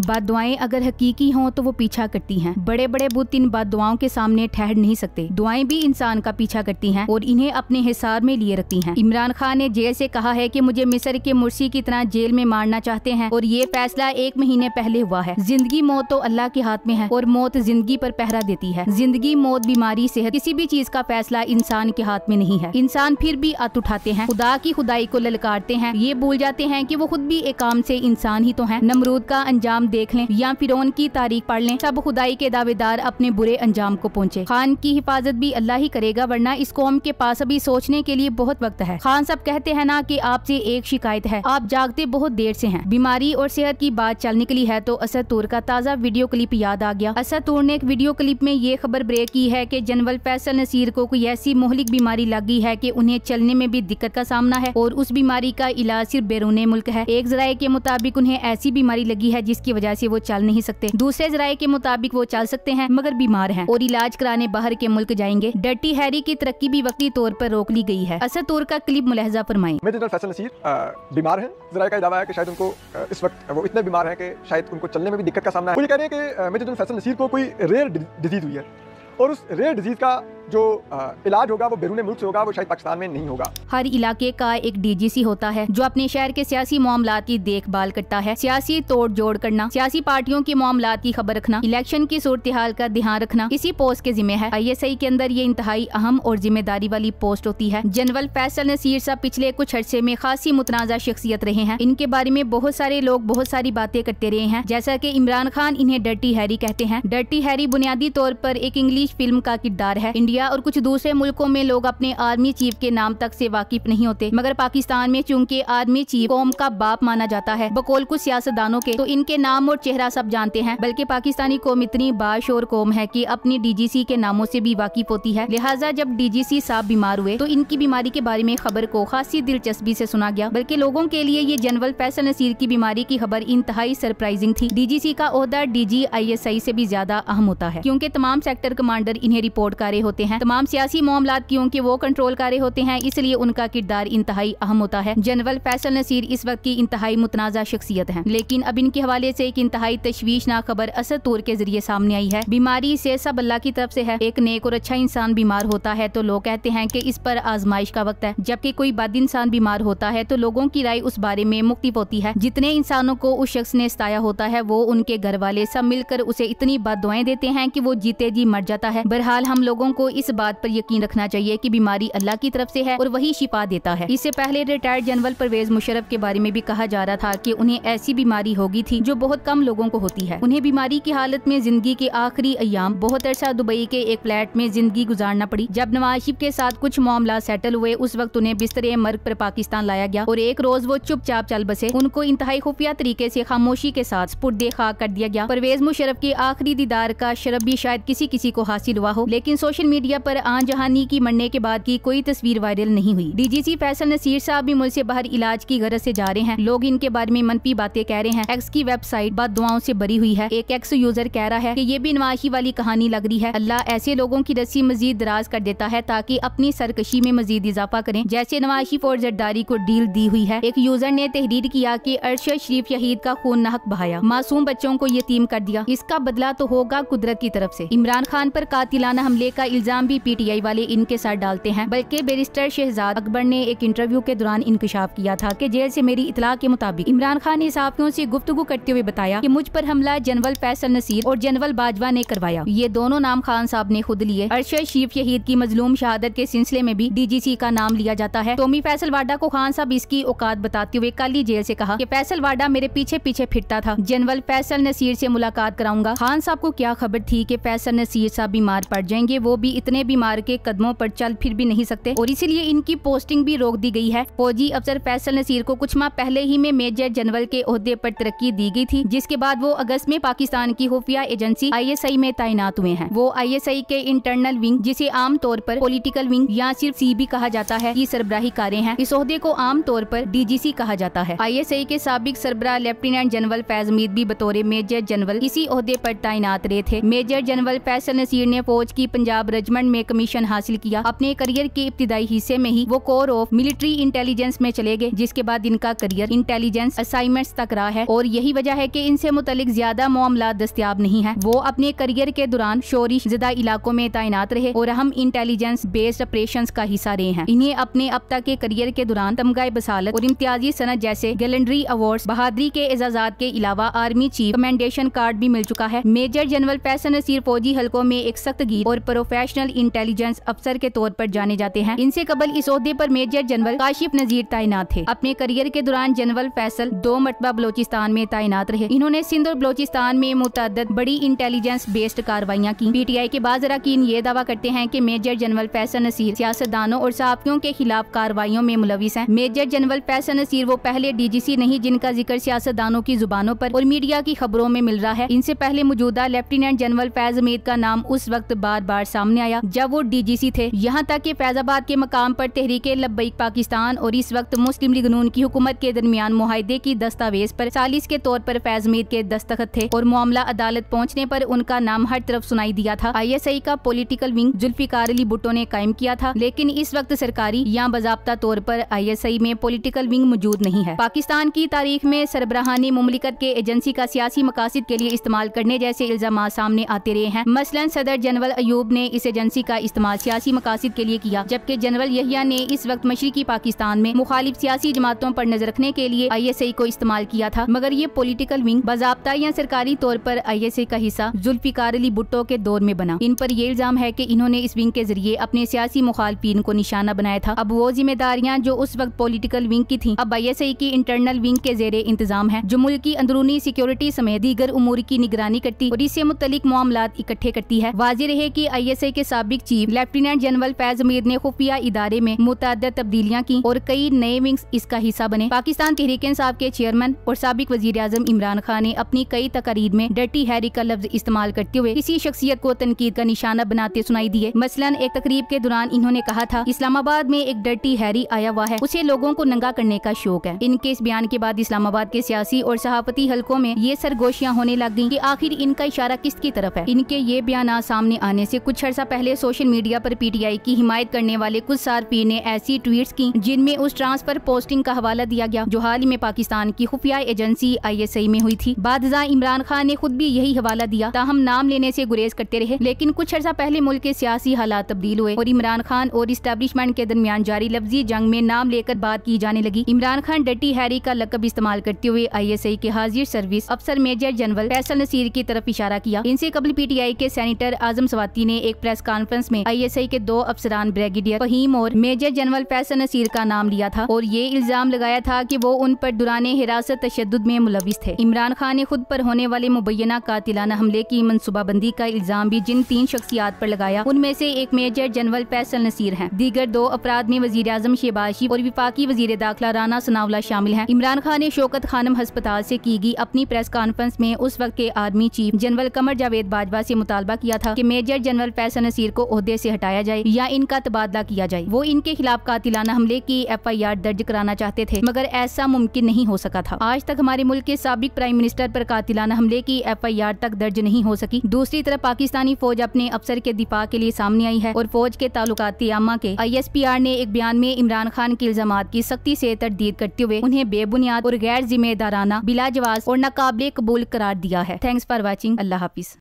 बात दुआएँ अगर हकीकी हों तो वो पीछा करती हैं। बड़े बड़े बुत इन बात दुआओं के सामने ठहर नहीं सकते। दुआएँ भी इंसान का पीछा करती हैं और इन्हें अपने हिसार में लिए रखती हैं। इमरान खान ने जेल से कहा है कि मुझे मिस्र के मुर्सी की तरह जेल में मारना चाहते हैं और ये फैसला एक महीने पहले हुआ है। ज़िंदगी मौत तो अल्लाह के हाथ में है और मौत ज़िंदगी पर पहरा देती है। ज़िंदगी, मौत, बीमारी, सेहत किसी भी चीज़ का फैसला इंसान के हाथ में नहीं है। इंसान फिर भी अत उठाते हैं। खुदा की खुदाई को ललकारते हैं। ये भूल जाते हैं कि वो खुद भी एक काम से इंसान ही तो है। नमरूद का अंजाम देख लें या फिर उनकी तारीख पढ़ लें। सब खुदाई के दावेदार अपने बुरे अंजाम को पहुँचे। खान की हिफाजत भी अल्लाह ही करेगा, वरना इस कौम के पास अभी सोचने के लिए बहुत वक्त है। खान सब कहते हैं ना कि आपसे एक शिकायत है। आप जागते बहुत देर से हैं। बीमारी और सेहत की बात चल निकली है तो असद तूर का ताज़ा वीडियो क्लिप याद आ गया। असद तूर ने एक वीडियो क्लिप में ये खबर ब्रेक की है कि जनरल फैसल नसीर को कोई ऐसी मोहलिक बीमारी लगी है कि उन्हें चलने में भी दिक्कत का सामना है और उस बीमारी का इलाज सिर्फ़ बैरून मुल्क है। एक जराये के मुताबिक उन्हें ऐसी बीमारी लगी है जिसकी वजह से वो चल नहीं सकते। दूसरे जराये के मुताबिक वो चल सकते हैं, मगर बीमार हैं और इलाज कराने बाहर के मुल्क जाएँगे। डर्टी हैरी की तरक्की भी वक्ती तौर पर रोक ली गई है। असद तौर का क्लिप मुलहजा फरमाए। बीमार है। जराये का दावा है कि शायद उनको इस वक्त वो इतने बीमार हैं कि शायद उनको चलने में भी दिक्कत का सामना है। कह रहे हैं कि मेजर फैसल नसीर को कोई रेयर डिज़ीज़ हुई है। और उस रेयर डिज़ीज़ का जो इलाज होगा, वो बैरून मुल्क से होगा, वो शायद पाकिस्तान में नहीं होगा। हर इलाके का एक डीजीसी होता है, जो अपने शहर के सियासी मामला की देखभाल करता है। सियासी तोड़ जोड़ करना, सियासी पार्टियों के मामला की खबर रखना, इलेक्शन की सूरत हाल का ध्यान रखना, इसी पोस्ट के जिम्मे है। आई एस आई के अंदर ये इंतहाई अहम और ज़िम्मेदारी वाली पोस्ट होती है। जनरल फैसल नसीर साहब पिछले कुछ अर्से में खासी मुतनाज़ा शख्सियत रहे हैं। इनके बारे में बहुत सारे लोग बहुत सारी बातें करते रहे हैं। जैसा की इमरान खान इन्हें डर्टी हैरी कहते हैं। डर्टी हैरी बुनियादी तौर पर एक इंग्लिश फ़िल्म का किरदार है। इंडिया और कुछ दूसरे मुल्कों में लोग अपने आर्मी चीफ के नाम तक से वाकिफ नहीं होते। मगर पाकिस्तान में चूँकि आर्मी चीफ कौम का बाप माना जाता है, बकोल कुछ सियासतदानों के तो इनके नाम और चेहरा सब जानते हैं। बल्कि पाकिस्तानी कौम इतनी बाशोर कौम है की अपनी डीजीसी के नामों से भी वाकिफ होती है। लिहाजा जब डीजीसी साहब बीमार हुए तो इनकी बीमारी के बारे में खबर को खासी दिलचस्पी से सुना गया। बल्कि लोगों के लिए ये जनरल फैसल नसीर की बीमारी की खबर इंतहाई सरप्राइजिंग थी। डीजीसी का अहदा डीजी आईएसआई से भी ज़्यादा अहम होता है, क्योंकि तमाम सेक्टर कमांडर इन्हें रिपोर्ट कर रहे होते हैं। तमाम सियासी मामला क्योंकि वो कंट्रोल कर रहे होते हैं, इसलिए उनका किरदार इंतहाई अहम होता है। जनरल फैसल नसीर इस वक्त की इंतहाई मुतनाज़ा शख्सियत है। लेकिन अब इनके हवाले से एक इंतहाई तशवीशनाक खबर असद तौर के ज़रिए सामने आई है। बीमारी से सब अल्लाह की तरफ़ से है। एक नेक और अच्छा इंसान बीमार होता है तो लोग कहते हैं कि इस पर आजमाइश का वक्त है। जबकि कोई बद इंसान बीमार होता है तो लोगों की राय उस बारे में मुख्तिफ होती है। जितने इंसानों को उस शख्स ने सताया होता है, वो उनके घर वाले सब मिलकर उसे इतनी बद दुआएँ देते हैं कि वो जीते जी मर जाता है। बहरहाल हम लोगों को इस बात पर यकीन रखना चाहिए कि बीमारी अल्लाह की तरफ़ से है और वही शिफा देता है। इससे पहले रिटायर्ड जनरल परवेज मुशरफ के बारे में भी कहा जा रहा था कि उन्हें ऐसी बीमारी होगी थी जो बहुत कम लोगों को होती है। उन्हें बीमारी की हालत में ज़िंदगी के आखिरी अयाम, बहुत अरसा दुबई के एक फ्लैट में ज़िंदगी गुजारना पड़ी। जब नवाज़ शरीफ के साथ कुछ मामला सेटल हुए, उस वक्त उन्हें बिस्तर मर्ग पर पाकिस्तान लाया गया और एक रोज वो चुपचाप चल बसे। उनको इंतहाई खुफिया तरीके से खामोशी के साथ स्पुर्दे खाक कर दिया गया। परवेज मुशरफ के आखिरी दीदार का शरब भी शायद किसी किसी को हासिल हुआ हो, लेकिन सोशल मीडिया पर आन जहानी की मरने के बाद की कोई तस्वीर वायरल नहीं हुई। डीजीसी फैसल नसीर साहब भी मुल्क से बाहर इलाज की गरज से जा रहे हैं। लोग इनके बारे में मनपी बातें कह रहे हैं। एक्स की वेबसाइट बद दुआओं से भरी हुई है। एक एक्स यूज़र कह रहा है कि ये भी नवाशी वाली कहानी लग रही है। अल्लाह ऐसे लोगों की रस्सी मजीद दराज कर देता है ताकि अपनी सरकशी में मजीद इजाफा करें। जैसे नवाशी फौर जरदारी को डील दी हुई है। एक यूज़र ने तहरीर किया कि अरशद शरीफ शहीद का खून नहक बहाया। मासूम बच्चों को यतीम कर दिया। इसका बदला तो होगा कुदरत की तरफ़ ऐसी इमरान खान पर कातिलाना हमले का इल्ज़ाम भी पीटीआई वाले इनके साथ डालते हैं। बल्कि बैरिस्टर शहजाद अकबर ने एक इंटरव्यू के दौरान इंकशाफ किया था कि जेल से मेरी इतला के मुताबिक। इमरान खान ने सहाफियों से गुफ्तगू करते हुए बताया कि मुझ पर हमला जनरल फैसल नसीर और जनरल बाजवा ने करवाया। ये दोनों नाम खान साहब ने खुद लिए। अरशद शरीफ शहीद की मजलूम शहादत के सिलसिले में भी डीजीसी का नाम लिया जाता है। टोमी फैसल वाडा को खान साहब इसकी औकात बताते हुए कल ही जेल से कहा कि फैसल वाडा मेरे पीछे पीछे फिरता था। जनरल फैसल नसीर से मुलाकात कराऊँगा। खान साहब को क्या खबर थी कि फैसल नसीर साहब बीमार पड़ जाएँगे, वो भी इतने बीमार के कदमों पर चल फिर भी नहीं सकते। और इसीलिए इनकी पोस्टिंग भी रोक दी गई है। फौजी अफसर फैसल नसीर को कुछ माह पहले ही में मेजर जनरल के अहदे पर तरक्की दी गई थी, जिसके बाद वो अगस्त में पाकिस्तान की खुफिया एजेंसी आईएसआई में तैनात हुए हैं। वो आईएसआई के इंटरनल विंग, जिसे आम तौर पर पॉलिटिकल विंग या सिर्फ़ सी भी कहा जाता है की सरबराही कार्य है। इस अहदे को आम तौर पर डीजीसी कहा जाता है। आईएसआई के सबक सरबराह लेफ्टिनेंट जनरल फैज उम्मीद भी बतौर मेजर जनरल इसी अहदे पर तैनात रहे थे। मेजर जनरल फैसल नसीर ने फौज की पंजाब मैनेजमेंट में कमीशन हासिल किया। अपने करियर के इब्तदाई हिस्से में ही वो कोर ऑफ़ मिलिट्री इंटेलिजेंस में चले गए, जिसके बाद इनका करियर इंटेलिजेंस असाइनमेंट तक रहा है और यही वजह है की इनसे मुतलिक ज़्यादा मामला दस्तियाब नहीं है। वो अपने करियर के दौरान शोरिश जदा इलाकों में तैनात रहे और अहम इंटेलिजेंस बेस्ड ऑपरेशन का हिस्सा रहे हैं। इन्हें अपने अब तक के करियर के दौरान तमगाए बसालत और इम्तियाजी सनत जैसे गैलेंड्री अवार्ड बहादरी के एजाजात के अलावा आर्मी चीफ कमेंडेशन कार्ड भी मिल चुका है। मेजर जनरल फैसल नसीर फौजी हल्कों में एक सख्त गीत और प्रोफेशनल इंटेलिजेंस अफसर के तौर पर जाने जाते हैं। इनसे कबल इस अहदे पर मेजर जनरल काशिफ नजीर तैनात थे। अपने करियर के दौरान जनरल फैसल दो मरतबा बलोचिस्तान में तैनात रहे। इन्होंने सिंध और बलोचिस्तान में मुतद बड़ी इंटेलिजेंस बेस्ड कार्रवाइयाँ की। पी टी आई के बाद अरकान ये दावा करते हैं की मेजर जनरल फैसल नसीर सियासतदानों और सहाफियों के खिलाफ कार्रवाइयों में मुलविस है। मेजर जनरल फैसल नसीर वो पहले डी जी सी नहीं, जिनका ज़िक्र सियासतदानों की जुबानों पर और मीडिया की खबरों में मिल रहा है। इनसे पहले मौजूदा लेफ्टिनेंट जनरल फैज अमीद का नाम उस वक्त बार बार सामने आया। जब वो डी जी सी थे, यहाँ तक की फैजाबाद के मकाम पर तहरीक लब्बईक पाकिस्तान और इस वक्त मुस्लिम लीग नून की हुकूमत के दरमियान मुहिदे की दस्तावेज़ पर सालिस के तौर पर फैज अमीद के दस्तखत थे और मामला अदालत पहुँचने पर उनका नाम हर तरफ़ सुनाई दिया था। आई एस आई का पोलिटिकल विंग जुल्फिकार अली भुट्टो ने कायम किया था, लेकिन इस वक्त सरकारी या बाबा तौर पर आई एस आई में पोलिटिकल विंग मौजूद नहीं है। पाकिस्तान की तारीख में सरबराहानी ममलिकत के एजेंसी का सियासी मकासद के लिए इस्तेमाल करने जैसे इल्ज़ाम सामने आते रहे हैं। मसलन सदर जनरल अयूब ने इस का इस्तेमाल सियासी मकासद के लिए किया, जबकि जनरल यहिया ने इस वक्त मशरकी पाकिस्तान में मुखालिफ सियासी जमातों पर नज़र रखने के लिए आई एस आई को इस्तेमाल किया था, मगर ये पोलिटिकल विंग बाबा या सरकारी तौर पर आई एस आई का हिस्सा जुल्फिकार अली भुट्टो के दौर में बना। इन पर यह इल्ज़ाम है की इन्होंने इस विंग के ज़रिए अपने सियासी मुखालफिन को निशाना बनाया था। अब वो जिम्मेदारियाँ जो उस वक्त पोलिटिकल विंग की थी, अब आई एस आई की इंटरनल विंग के जेर इंतज़ाम है, जो मुल्क की अंदरूनी सिक्योरिटी समेत दीगर उमूर की निगरानी करती और इससे मुतलिक मामला इकट्ठे करती है। वाजी रहे की आई एस आई के सबक चीफ लेफ्टिनेंट जनरल फैज अमीर ने खुफिया इदारे में मुतद तब्दीलियाँ की और कई नए विंग्स इसका हिस्सा बने। पाकिस्तान तहरीक इंसाफ के चेयरमैन और सबक वज़ीर आज़म इमरान खान ने अपनी कई तकारीर में डर्टी हैरी का लफ्ज इस्तेमाल करते हुए इसी शख्सियत को तनकीद का निशाना बनाते सुनाई दिए मसलन एक तकरीब के दौरान इन्होंने कहा था, इस्लामाबाद में एक डर्टी हैरी आया हुआ है, उसे लोगों को नंगा करने का शौक है। इनके इस बयान के बाद इस्लामाबाद के सियासी और सहाफती हलकों में ये सरगोशियाँ होने लग गई की आखिर इनका इशारा किस की तरफ़ है? इनके ये बयान सामने आने ऐसी कुछ अर्सा पहले सोशल मीडिया पर पीटीआई की हिमायत करने वाले कुछ सारफी ने ऐसी ट्वीट्स की, जिनमें उस ट्रांसफ़र पोस्टिंग का हवाला दिया गया, जो हाल ही में पाकिस्तान की खुफिया एजेंसी आईएसआई में हुई थी। बादजा इमरान खान ने खुद भी यही हवाला दिया, ताहम नाम लेने से गुरेज करते रहे, लेकिन कुछ अर्सा पहले मुल्क के सियासी हालात तब्दील हुए, और इमरान खान और इस्टेब्लिशमेंट के दरमियान जारी लफ्जी जंग में नाम लेकर बात की जाने लगी। इमरान खान डटी हैरी का लकब इस्तेमाल करते हुए आई एस आई के हाजिर सर्विस अफसर मेजर जनरल फैसल नसीर की तरफ़ इशारा किया। इनसे कबल पी टी आई के सैनिटर आज़म सवाती ने एक प्रेस कॉन्फ्रेंस में आई एस आई के दो अफसरान ब्रिगेडियर फहीम और मेजर जनरल फैसल नसीर का नाम लिया था और ये इल्ज़ाम लगाया था की वो उन पर दुराने हिरासत तशद में मुलविस थे। इमरान खान ने खुद पर होने वाले मुबैना कातिलाना हमले की मनसूबाबंदी का इल्ज़ाम भी जिन तीन शख्सियात पर लगाया, उनमें से एक मेजर जनरल फैसल नसीर है। दीगर दो अपराध में वज़ीर आज़म शेबाशी और विफाकी वज़ीर दाखिला राना सनावला शामिल है। इमरान खान ने शोकत खानम हस्पताल ऐसी की गई अपनी प्रेस कॉन्फ्रेंस में उस वक्त के army chief general Qamar Javed Bajwa ऐसी मुतालबा किया था की मेजर जनरल फैसल नसीर को अहदे से हटाया जाए या इनका तबादला किया जाए। वो इनके खिलाफ कातिलाना हमले की एफ़ आई आर दर्ज कराना चाहते थे, मगर ऐसा मुमकिन नहीं हो सका था। आज तक हमारे मुल्क के सबक प्राइम मिनिस्टर पर कातिलाना हमले की एफ़ आई आर तक दर्ज नहीं हो सकी। दूसरी तरफ़ पाकिस्तानी फौज अपने अफसर के दिफा के लिए सामने आई है और फौज के ताल्लुकात के आई एस पी आर ने एक बयान में इमरान खान के इल्ज़ाम की सख्ती ऐसी तरदीद करते हुए उन्हें बेबुनियाद और गैर जिम्मेदाराना बिला जवाब और नाकाबले कबूल करार दिया है। Thanks for watching. Allah Hafiz.